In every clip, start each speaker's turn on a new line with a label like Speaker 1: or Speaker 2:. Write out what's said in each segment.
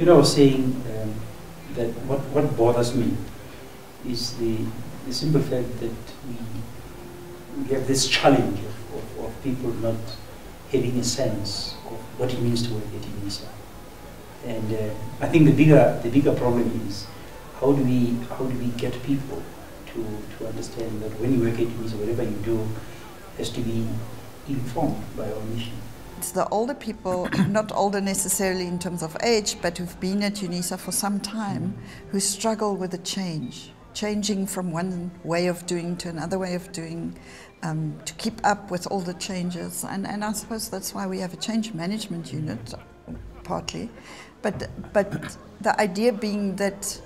Speaker 1: You know, I was saying um, that what, what bothers me is the, the simple fact that we, we have this challenge of, of, of people not having a sense of what it means to work at UNISA. And uh, I think the bigger, the bigger problem is how do we, how do we get people to, to understand that when you work at UNISA, whatever you do has to be informed by our mission.
Speaker 2: It's the older people, not older necessarily in terms of age, but who've been at UNISA for some time, who struggle with the change, changing from one way of doing to another way of doing, um, to keep up with all the changes. And, and I suppose that's why we have a change management unit, partly. But, but the idea being that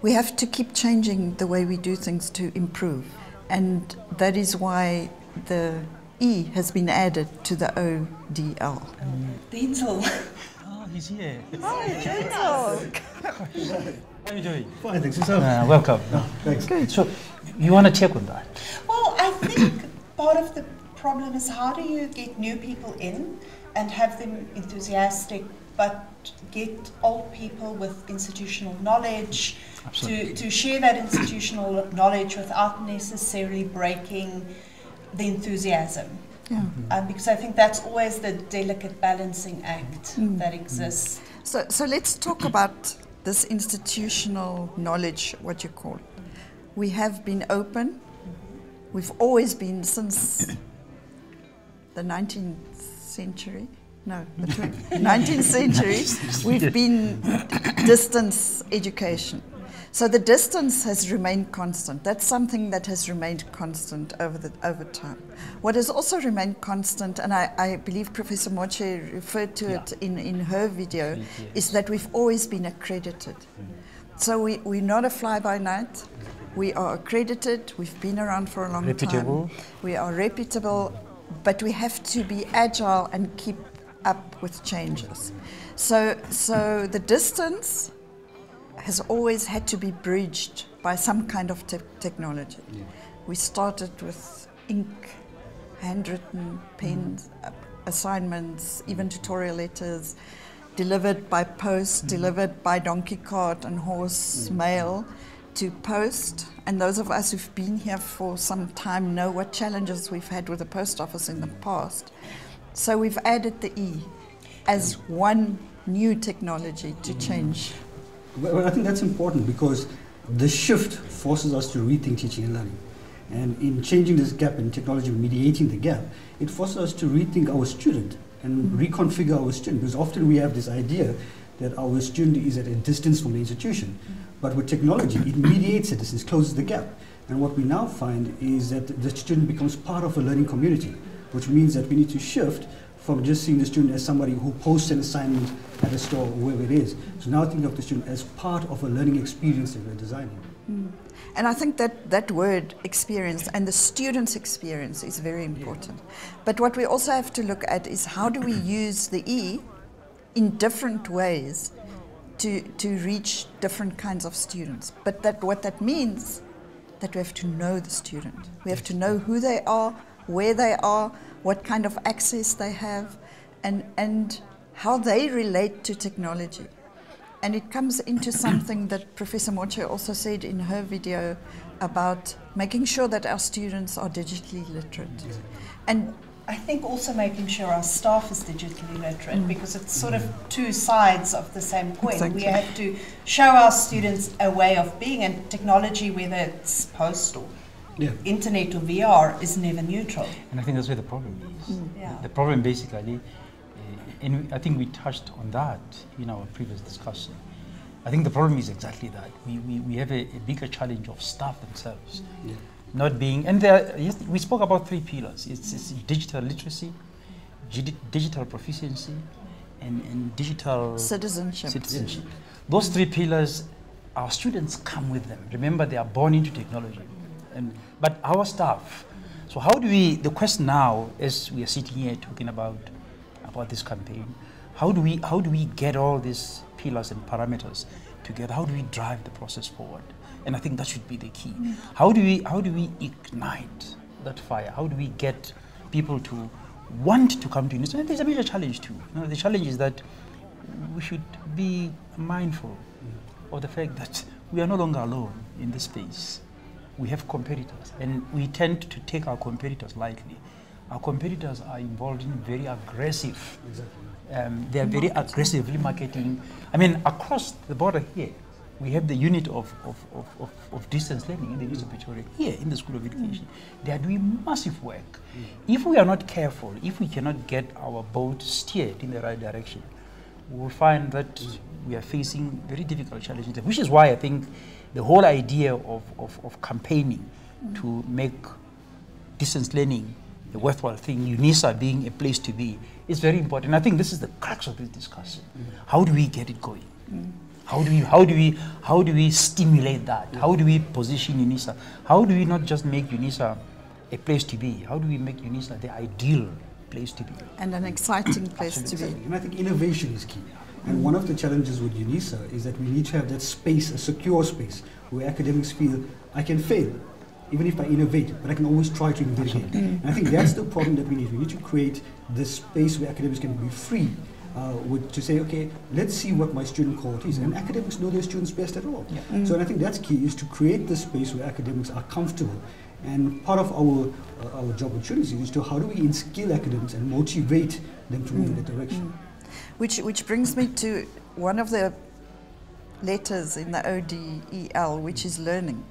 Speaker 2: we have to keep changing the way we do things to improve. And that is why the E has been added to the ODL.
Speaker 3: Denzil.
Speaker 4: Oh, he's here.
Speaker 2: Hi, Denzil.
Speaker 4: How are you doing?
Speaker 5: Fine, thanks yourself.
Speaker 4: Uh, welcome.
Speaker 5: Thanks.
Speaker 4: So, you want to check on that?
Speaker 3: Well, I think part of the problem is how do you get new people in and have them enthusiastic, but get old people with institutional knowledge to, to share that institutional knowledge without necessarily breaking the enthusiasm.
Speaker 2: Yeah.
Speaker 3: Um, because I think that's always the delicate balancing act
Speaker 2: Mm.
Speaker 3: that exists.
Speaker 2: So, so let's talk about this institutional knowledge, what you call. it. We have been open. We've always been since the 19th century. No, the twen- 19th century. We've been distance education. So the distance has remained constant. That's something that has remained constant over the over time. What has also remained constant, and I, I believe Professor Moche referred to it in, in her video,
Speaker 4: Yes.
Speaker 2: is that we've always been accredited. Mm. So we, we're not a fly by night. We are accredited. We've been around for a long
Speaker 4: Reputable.
Speaker 2: time. We are reputable, but we have to be agile and keep up with changes. So, so the distance has always had to be bridged by some kind of te- technology. We started with ink, handwritten pens, uh, assignments, even tutorial letters, delivered by post, mm-hmm. delivered by donkey cart and horse mail to post. And those of us who've been here for some time know what challenges we've had with the post office in the mm. past. So we've added the E as one new technology to mm. change
Speaker 5: Well, I think that's important because the shift forces us to rethink teaching and learning. And in changing this gap in technology, mediating the gap, it forces us to rethink our student and mm-hmm. reconfigure our student. Because often we have this idea that our student is at a distance from the institution. Mm-hmm. But with technology, it mediates a distance, closes the gap. And what we now find is that the student becomes part of a learning community, which means that we need to shift from just seeing the student as somebody who posts an assignment at a store or wherever it is. So now think of the student as part of a learning experience that we're designing. Mm.
Speaker 2: And I think that that word experience and the student's experience is very important. But what we also have to look at is how do we use the E in different ways to, to reach different kinds of students. But that what that means that we have to know the student. We have to know who they are, where they are, what kind of access they have, and, and how they relate to technology. And it comes into something that Professor Moche also said in her video about making sure that our students are digitally literate. And
Speaker 3: I think also making sure our staff is digitally literate mm. because it's sort of two sides of the same coin.
Speaker 2: Exactly.
Speaker 3: We have to show our students a way of being, and technology, whether it's postal,
Speaker 5: Yeah.
Speaker 3: internet, or VR, is never neutral.
Speaker 4: And I think that's where the problem is. Mm.
Speaker 3: Yeah.
Speaker 4: The problem basically, and I think we touched on that in our previous discussion. I think the problem is exactly that. We, we, we have a, a bigger challenge of staff themselves.
Speaker 5: Yeah.
Speaker 4: Not being, and there, yes, we spoke about three pillars it's, it's digital literacy, digital proficiency, and, and digital
Speaker 2: citizenship.
Speaker 4: citizenship. Those three pillars, our students come with them. Remember, they are born into technology. And, but our staff, so how do we, the question now, as we are sitting here talking about, about this campaign, how do, we, how do we get all these pillars and parameters together? How do we drive the process forward? And I think that should be the key. Mm. How do we, how do we ignite that fire? How do we get people to want to come to university? And there's a major challenge too. You know, the challenge is that we should be mindful mm. of the fact that we are no longer alone in this space. We have competitors, and we tend to take our competitors lightly. Our competitors are involved in very aggressive. Um, they are very aggressively marketing. I mean, across the border here, we have the unit of, of, of, of, of distance learning in the University of Pretoria, here in the School of Education. Mm. They are doing massive work. Mm. If we are not careful, if we cannot get our boat steered in the right direction, we will find that mm. we are facing very difficult challenges, which is why I think the whole idea of, of, of campaigning to make distance learning a worthwhile thing, UNISA being a place to be, is very important. I think this is the crux of this discussion. How do we get it going? How do we, how do we, how do we stimulate that? How do we position UNISA? How do we not just make UNISA a place to be? How do we make UNISA the ideal place to be?
Speaker 2: And an exciting place to be.
Speaker 5: And I think innovation is key. And one of the challenges with UNISA is that we need to have that space, a secure space, where academics feel I can fail, even if I innovate, but I can always try to innovate. And I think that's the problem that we need. We need to create this space where academics can be free uh, with, to say, okay, let's see what my student cohort is. And academics know their students best at all. So and I think that's key, is to create this space where academics are comfortable. And part of our, uh, our job opportunities is to how do we instill academics and motivate them to move in that direction.
Speaker 2: Which, which brings me to one of the letters in the ODEL, which is learning.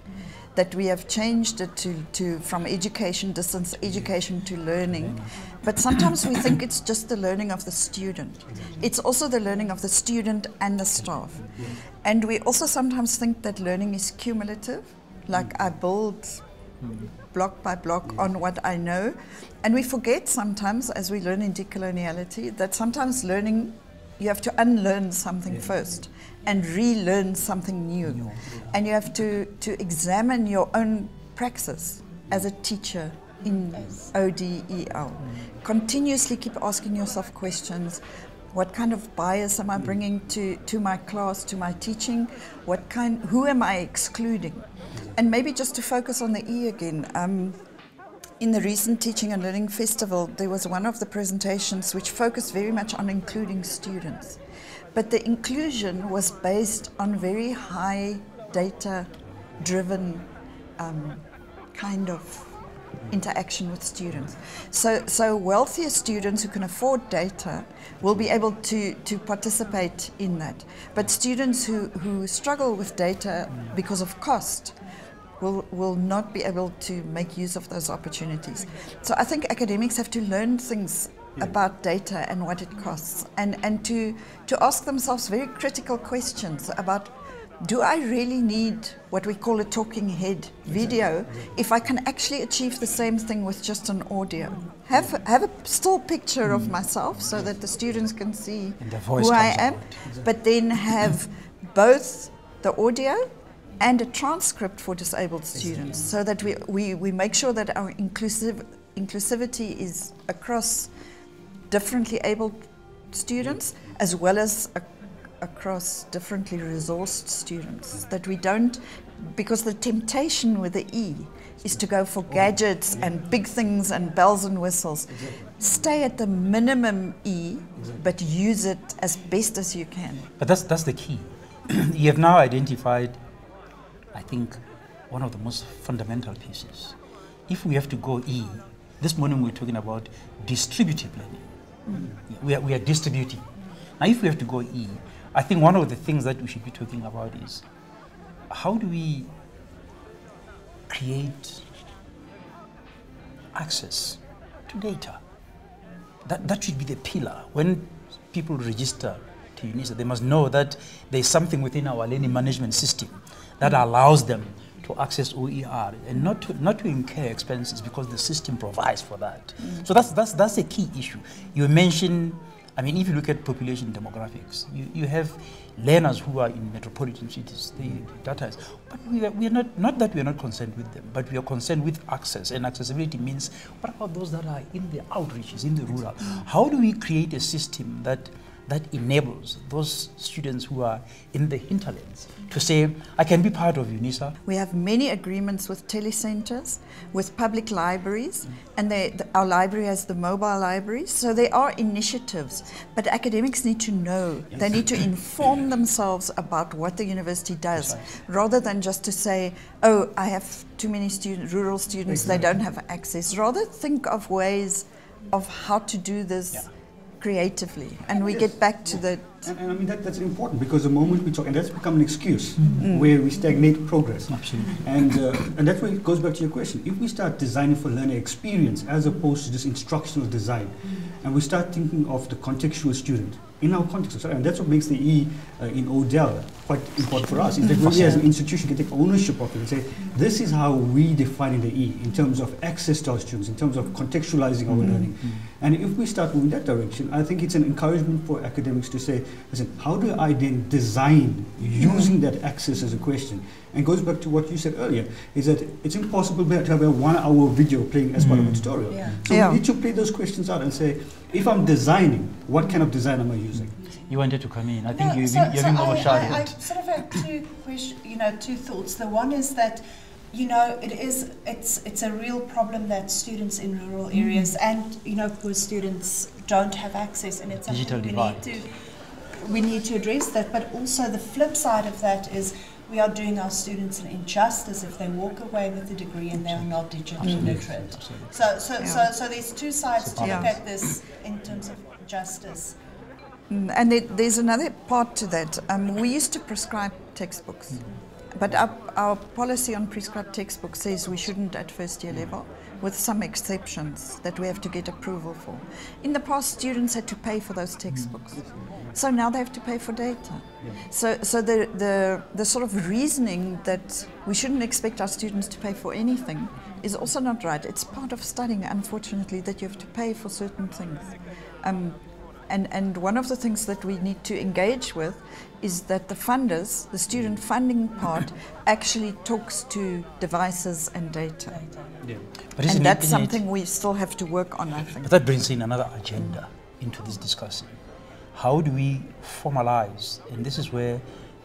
Speaker 2: That we have changed it to, to from education, distance mm-hmm. education to learning. Mm-hmm. But sometimes we think it's just the learning of the student. Mm-hmm. It's also the learning of the student and the staff. And we also sometimes think that learning is cumulative, like I build block by block on what I know. And we forget sometimes, as we learn in decoloniality, that sometimes learning, you have to unlearn something first and relearn something new. Mm-hmm. And you have to, to examine your own praxis as a teacher in ODEL. Mm-hmm. Continuously keep asking yourself questions. What kind of bias am I mm-hmm. bringing to, to my class, to my teaching? What kind, who am I excluding? And maybe just to focus on the E again. Um, in the recent Teaching and Learning Festival, there was one of the presentations which focused very much on including students. But the inclusion was based on very high data driven um, kind of interaction with students. So, so wealthier students who can afford data will be able to, to participate in that. But students who, who struggle with data because of cost will, will not be able to make use of those opportunities. So I think academics have to learn things Hmm. about data and what it costs. And, and to, to ask themselves very critical questions about do I really need what we call a talking head video if I can actually achieve the same thing with just an audio? Have, have a still picture of hmm. myself so that the students can see
Speaker 4: And the voice
Speaker 2: who I am,
Speaker 4: out.
Speaker 2: but then have both the audio and a transcript for disabled students so that we, we, we make sure that our inclusive, inclusivity is across differently abled students as well as a, across differently resourced students. That we don't, because the temptation with the E is to go for gadgets and big things and bells and whistles. Stay at the minimum E, but use it as best as you can.
Speaker 4: But that's, that's the key. you have now identified, I think, one of the most fundamental pieces. If we have to go E, this morning we are talking about distributive learning. We, are, we are distributing. Now, if we have to go E, I think one of the things that we should be talking about is how do we create access to data? That, that should be the pillar. When people register to UNISA, they must know that there is something within our learning management system that allows them to access OER and not to, not to incur expenses because the system provides for that. Mm. So that's, that's, that's a key issue. You mentioned, I mean, if you look at population demographics, you, you have learners who are in metropolitan cities, the data is, but we are, we are not, not that we are not concerned with them, but we are concerned with access. And accessibility means, what about those that are in the outreaches, in the rural? Mm. How do we create a system that that enables those students who are in the hinterlands to say, I can be part of UNISA.
Speaker 2: We have many agreements with telecenters, with public libraries, and they, the, our library has the mobile libraries. So there are initiatives, but academics need to know. They need to inform themselves about what the university does, rather than just to say, "Oh, I have too many students, rural students, they don't have access." Rather, think of ways of how to do this
Speaker 4: Yeah.
Speaker 2: Creatively, and we get back to the
Speaker 5: And, and I mean, that, that's important because the moment we talk, and that's become an excuse where we stagnate progress.
Speaker 4: Absolutely.
Speaker 5: And, uh, and that's where it goes back to your question. If we start designing for learner experience as opposed to just instructional design, and we start thinking of the contextual student in our context, and that's what makes the E uh, in ODEL quite important for us, is that we as an institution can take ownership of it and say, this is how we define the E in terms of access to our students, in terms of contextualizing our learning. And if we start moving that direction, I think it's an encouragement for academics to say, listen, how do I then design using that access as a question? And goes back to what you said earlier, is that it's impossible to have a one hour video playing as part of a hmm. tutorial.
Speaker 3: Yeah.
Speaker 5: So
Speaker 2: Yeah.
Speaker 5: we need to play those questions out and say, if I'm designing, what kind of design am I using?
Speaker 4: You wanted to come in. I think
Speaker 3: No,
Speaker 4: you,
Speaker 3: so-
Speaker 4: you're
Speaker 3: so
Speaker 4: being
Speaker 3: I- I, I sort of have two question, you know, two thoughts. The one is that, you know, it is it's it's a real problem that students in rural areas and you know poor students don't have access, and it's something
Speaker 4: Digital
Speaker 3: we
Speaker 4: divide.
Speaker 3: need to we need to address that. But also the flip side of that is. We are doing our students an injustice if they walk away with a degree and they are not digitally literate. So, so,
Speaker 2: Yeah.
Speaker 3: so, so there's two sides to look at this in terms of justice.
Speaker 2: Mm, And there, there's another part to that. Um, we used to prescribe textbooks, but our, our policy on prescribed textbooks says we shouldn't at first year level, with some exceptions that we have to get approval for. In the past, students had to pay for those textbooks. So now they have to pay for data. So, so the, the, the sort of reasoning that we shouldn't expect our students to pay for anything is also not right. It's part of studying, unfortunately, that you have to pay for certain things. Um, and, and one of the things that we need to engage with is that the funders, the student funding part, actually talks to devices and data.
Speaker 4: But isn't
Speaker 2: And that's
Speaker 4: isn't it-
Speaker 2: something we still have to work on, I think.
Speaker 4: But that brings in another agenda into this discussion. How do we formalize, and this is where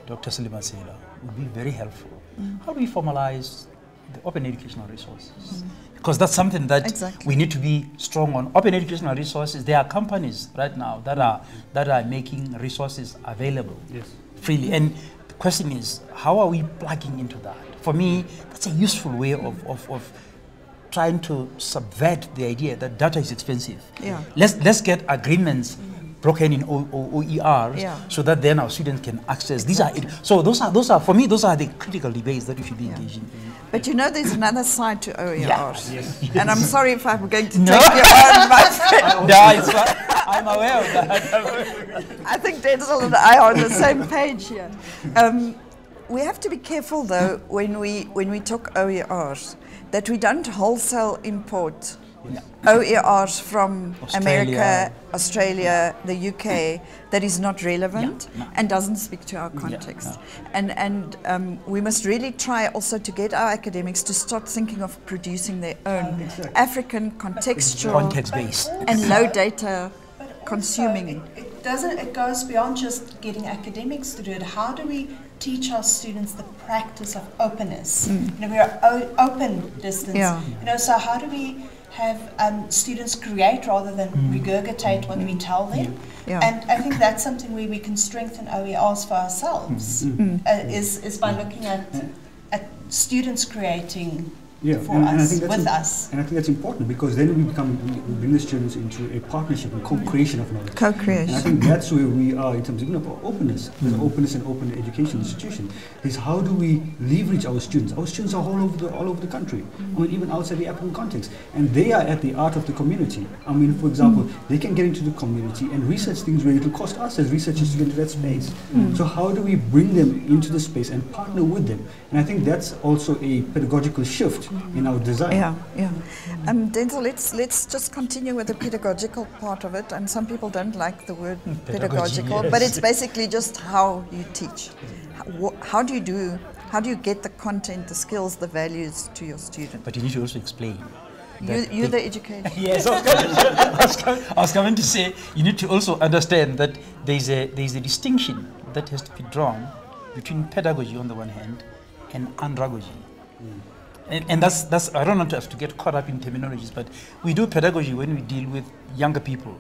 Speaker 4: Dr. Salima Sela would be very helpful. Mm. How do we formalize the open educational resources? Mm. Because that's something that
Speaker 2: Exactly.
Speaker 4: we need to be strong on. Open educational resources, there are companies right now that are, that are making resources available
Speaker 5: Yes.
Speaker 4: freely. And the question is, how are we plugging into that? For me, that's a useful way of, of, of trying to subvert the idea that data is expensive.
Speaker 2: Yeah.
Speaker 4: Let's, let's get agreements broken in o, o, OERs
Speaker 2: Yeah.
Speaker 4: so that then our students can access. These are it. So those are, those are, for me, those are the critical debates that we should be
Speaker 2: Yeah.
Speaker 4: engaging.
Speaker 2: But you know, there's another side to OERs. And I'm sorry if I'm going to
Speaker 4: No.
Speaker 2: take you on, but
Speaker 4: no, it's fine. I'm aware of that.
Speaker 2: I think Denzil and I are on the same page here. Um, we have to be careful, though, when we when we talk OERs, that we don't wholesale import OERs from
Speaker 4: Australia.
Speaker 2: America, Australia, the UK that is not relevant
Speaker 4: Yeah, no.
Speaker 2: and doesn't speak to our context.
Speaker 4: no.
Speaker 2: And and um, we must really try also to get our academics to start thinking of producing their own African contextual
Speaker 4: Context based.
Speaker 2: and low data
Speaker 3: But also,
Speaker 2: consuming.
Speaker 3: It, it doesn't. It goes beyond just getting academics to do it. How do we teach our students the practice of openness? You know, we are o- open distance.
Speaker 2: Yeah.
Speaker 3: You know, so how do we have um, students create rather than regurgitate what we tell them?
Speaker 2: Yeah.
Speaker 3: And I think that's something where we can strengthen OERs for ourselves. Uh, is is by looking at at students creating
Speaker 5: Yeah,
Speaker 3: for
Speaker 5: and, and I
Speaker 3: us
Speaker 5: think that's
Speaker 3: with
Speaker 5: im-
Speaker 3: us.
Speaker 5: And I think that's important because then we become we we bring the students into a partnership and co-creation of knowledge. Co-creation. I think that's where we are in terms of you know, openness, There's mm. openness and open education institution. Is how do we leverage our students? Our students are all over the all over the country. I mean, even outside the African context, and they are at the art of the community. I mean, for example, mm. they can get into the community and research things where it will cost us as researchers to get into that space. Mm. So how do we bring them into the space and partner with them? And I think that's also a pedagogical shift in our design.
Speaker 2: Yeah, yeah. Um, Denzil, let's let's just continue with the pedagogical part of it. And some people don't like the word
Speaker 4: Pedagogy,
Speaker 2: pedagogical,
Speaker 4: yes.
Speaker 2: but it's basically just how you teach. How, wh- how do you do? How do you get the content, the skills, the values to your student?
Speaker 4: But you need to also explain
Speaker 2: You, you're the educator.
Speaker 4: Yes, I was, coming, I, was coming, I was coming to say you need to also understand that there's a there's a distinction that has to be drawn between pedagogy on the one hand and andragogy. And, and that's that's I don't want us to get caught up in terminologies, but we do pedagogy when we deal with younger people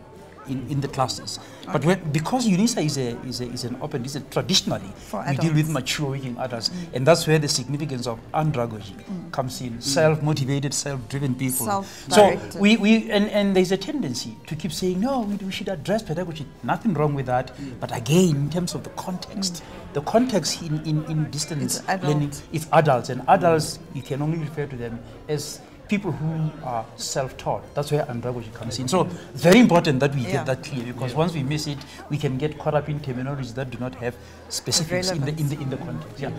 Speaker 4: in, in the classes. But when, because UNISA is a, is a is an open, is a traditionally
Speaker 2: For
Speaker 4: we deal with mature young adults, and that's where the significance of andragogy mm. comes in. Self-motivated, self-driven people. So
Speaker 2: Self-directed.
Speaker 4: we, we and, and there's a tendency to keep saying no, we, we should address pedagogy. Nothing wrong with that, mm. but again, in terms of the context, mm. the context in, in, in distance
Speaker 2: It's
Speaker 4: learning is adults, and adults you can only refer to them as people who are self-taught. That's where andragogy comes in. So very important that we
Speaker 2: Yeah.
Speaker 4: get that clear because once we miss it, we can get caught up in terminologies that do not have specifics in the in the in the context. Yeah.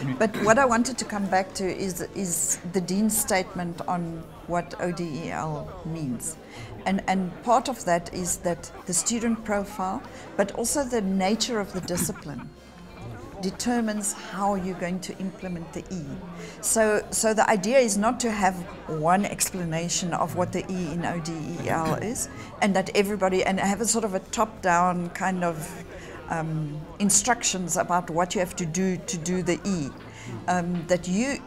Speaker 4: Anyway.
Speaker 2: But what I wanted to come back to is, is the Dean's statement on what ODEL means. And, and part of that is that the student profile, but also the nature of the discipline determines how you're going to implement the E. So, so the idea is not to have one explanation of what the E in ODEL is, and that everybody and have a sort of a top-down kind of um, instructions about what you have to do to do the E. Um, that you,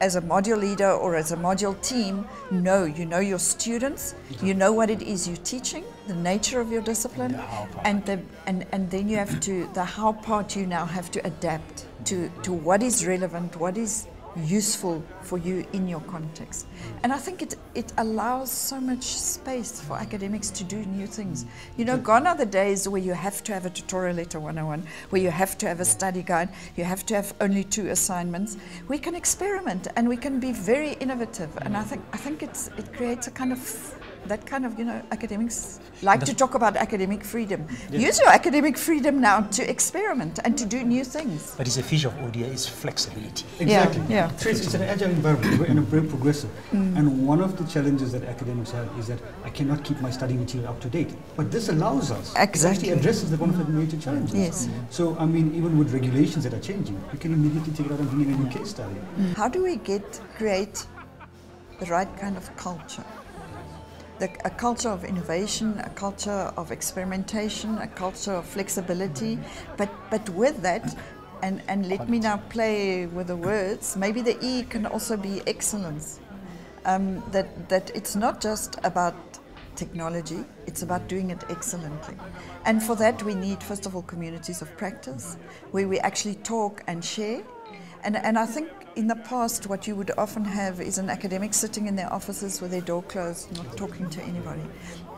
Speaker 2: as a module leader or as a module team, know you know your students, you know what it is you're teaching, the nature of your discipline, and the and, and then you have to the how part you now have to adapt to to what is relevant, what is useful for you in your context. Mm. And I think it, it allows so much space for mm. academics to do new things. You know, mm. gone are the days where you have to have a tutorial letter 101, where you have to have a study guide, you have to have only two assignments. We can experiment and we can be very innovative. And I think I think it's it creates a kind of that kind of, you know, academics like to talk about academic freedom. Use your academic freedom now to experiment and to do new things.
Speaker 4: But it's a feature of ODA is flexibility.
Speaker 5: Exactly.
Speaker 2: yeah.
Speaker 5: So it's, it's an agile environment and a very progressive. Mm. And one of the challenges that academics have is that I cannot keep my study material up to date. But this allows us. It
Speaker 2: Exactly.
Speaker 5: actually addresses the one of the major challenges.
Speaker 2: Yes. Mm-hmm.
Speaker 5: So I mean, even with regulations that are changing, we can immediately take it out and bring it in a case study.
Speaker 2: How do we get create the right kind of culture? The, a culture of innovation, a culture of experimentation, a culture of flexibility, but but with that, and, and let me now play with the words. Maybe the E can also be excellence. Um, that that it's not just about technology; it's about doing it excellently. And for that, we need first of all communities of practice, where we actually talk and share. And, and I think in the past, what you would often have is an academic sitting in their offices with their door closed, not talking to anybody.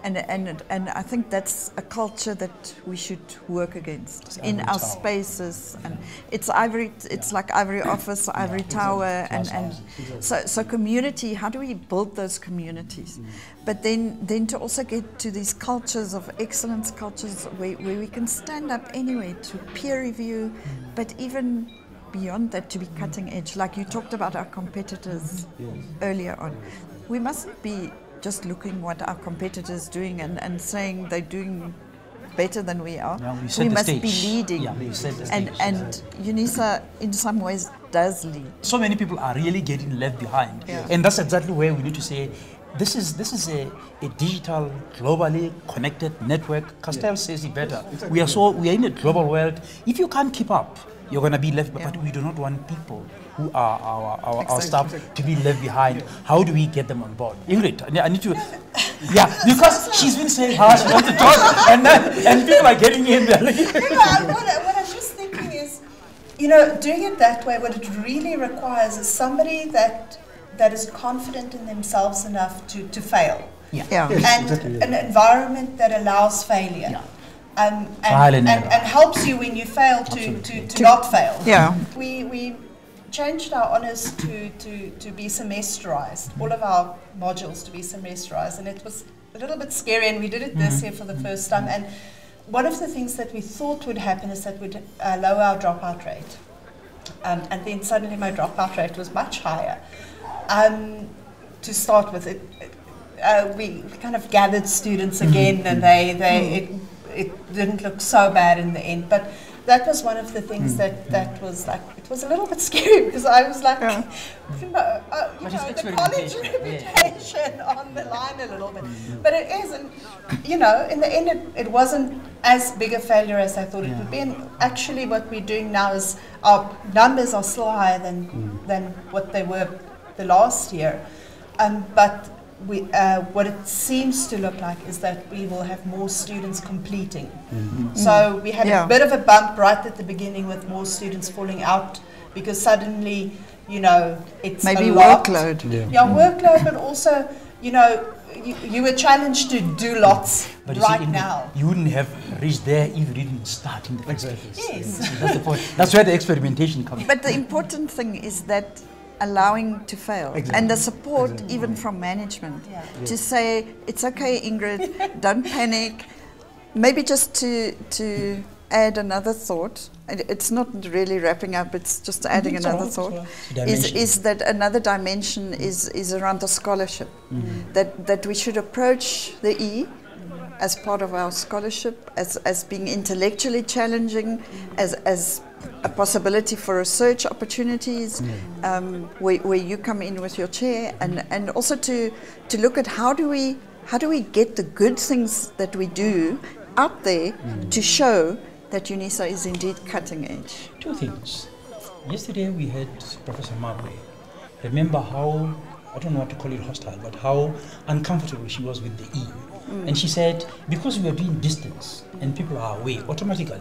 Speaker 2: And, and, and I think that's a culture that we should work against in our
Speaker 4: tower.
Speaker 2: spaces. And it's ivory, it's like ivory office, ivory tower, and, and so, so community. How do we build those communities? But then, then to also get to these cultures of excellence, cultures where, where we can stand up anyway to peer review, but even beyond that to be mm. cutting edge. Like you talked about our competitors mm-hmm. earlier on. We mustn't be just looking what our competitors doing and, and saying they're doing better than we are.
Speaker 4: Yeah, we
Speaker 2: we
Speaker 4: the
Speaker 2: must be leading.
Speaker 4: Yeah, we set the
Speaker 2: and
Speaker 4: stage,
Speaker 2: and UNISA in some ways does lead.
Speaker 4: so many people are really getting left behind
Speaker 2: Yeah.
Speaker 4: and that's exactly where we need to say this is this is a, a digital globally connected network Castells says it better we are so we are in a global world if you can't keep up you're going to be left
Speaker 2: Yeah.
Speaker 4: but we do not want people who are our, our, our staff to be left behind how do we get them on board ingrid I need- i need to yeah because she's been saying how she wants to talk and then, and people are getting in there like,
Speaker 3: You know, what, I- what I'm just thinking is, you know, doing it that way, what it really requires is somebody that that is confident in themselves enough to, to fail.
Speaker 4: yeah.
Speaker 2: Yeah.
Speaker 5: Yes,
Speaker 3: and
Speaker 5: exactly, yeah.
Speaker 3: an environment that allows failure.
Speaker 4: Yeah.
Speaker 3: Um, and,
Speaker 4: and
Speaker 3: and, and helps you when you fail to, to,
Speaker 4: Absolutely.
Speaker 3: to not fail.
Speaker 2: Yeah.
Speaker 3: We, we changed our honours to, to, to be semesterized, all of our modules to be semesterized, and it was a little bit scary, and we did it this year for the first time. And one of the things that we thought would happen is that would uh, lower our dropout rate. Um, and then suddenly my dropout rate was much higher. Um, to start with, it, uh, we kind of gathered students again, and they, they it, it didn't look so bad in the end. But that was one of the things that, that was like, it was a little bit scary because I was like,
Speaker 2: Yeah.
Speaker 3: you know, uh, you know the college
Speaker 4: experimentation, yeah.
Speaker 3: reputation on the line a little bit. But it isn't, you know, in the end, it, it wasn't as big a failure as I thought it would be. And actually, what we're doing now is our numbers are still higher than, than what they were the last year. Um, but we, uh, what it seems to look like is that we will have more students completing. So we had
Speaker 2: Yeah.
Speaker 3: a bit of a bump right at the beginning with more students falling out because suddenly, you know, it's
Speaker 2: Maybe
Speaker 3: a lot.
Speaker 2: workload.
Speaker 5: Yeah.
Speaker 3: Yeah, workload, but also, you know, you, you were challenged to do lots
Speaker 4: But you see,
Speaker 3: right
Speaker 4: Ingrid,
Speaker 3: now.
Speaker 4: you wouldn't have reached there if you didn't start in the first place.
Speaker 3: Yes.
Speaker 4: See, that's the point. That's where the experimentation comes.
Speaker 2: But the important thing is that allowing to fail. And the support even from management.
Speaker 3: Yeah.
Speaker 2: to say it's okay ingrid don't panic. Maybe just to to add another thought it's not really wrapping up it's just mm-hmm. adding
Speaker 4: It's
Speaker 2: another thought
Speaker 4: it's
Speaker 2: is, is that another dimension is, is around the scholarship. Mm-hmm. That, that we should approach the E as part of our scholarship as, as being intellectually challenging as, as a possibility for research opportunities um, where, where you come in with your chair and, and also to, to look at how do we how do we get the good things that we do out there to show that UNISA is indeed cutting edge.
Speaker 4: Two things. Yesterday we had Professor Mabwe. Remember how, I don't know what to call it hostile, but how uncomfortable she was with the E. And she said, because we are doing distance and people are away, automatically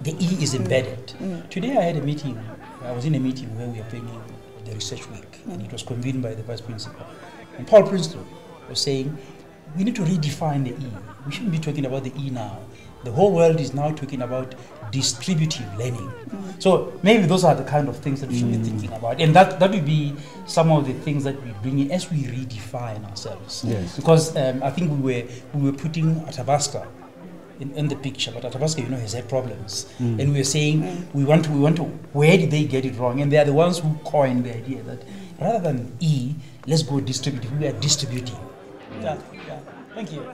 Speaker 4: the E is embedded. Mm. Today I had a meeting, I was in a meeting where we are planning the research week, and it was convened by the vice principal. And Paul Princeton was saying, we need to redefine the E. We shouldn't be talking about the E now. The whole world is now talking about distributive learning. So maybe those are the kind of things that we should be mm. thinking about. And that, that will be some of the things that we bring in as we redefine ourselves.
Speaker 5: Yes.
Speaker 4: Because um, I think we were, we were putting Athabasca in, in the picture, but Athabasca, you know, has had problems. Mm. And we were saying mm. we want to, we want to, where did they get it wrong? And they are the ones who coined the idea that rather than E, let's go distributive. We are distributing. Yeah, yeah. Thank you.